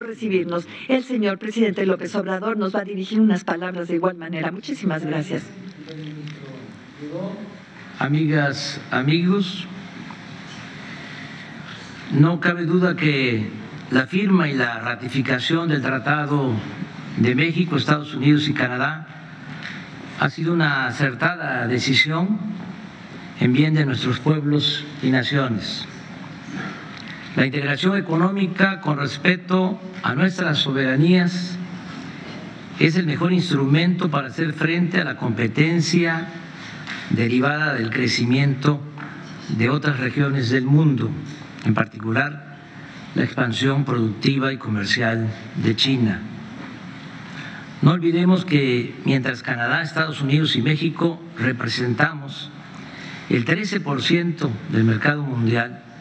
recibirnos. El señor presidente López Obrador nos va a dirigir unas palabras de igual manera. Muchísimas gracias. Amigas, amigos, no cabe duda que la firma y la ratificación del Tratado de México, Estados Unidos y Canadá ha sido una acertada decisión en bien de nuestros pueblos y naciones. La integración económica con respeto a nuestras soberanías es el mejor instrumento para hacer frente a la competencia derivada del crecimiento de otras regiones del mundo, en particular la expansión productiva y comercial de China. No olvidemos que mientras Canadá, Estados Unidos y México representamos el 13% del mercado mundial,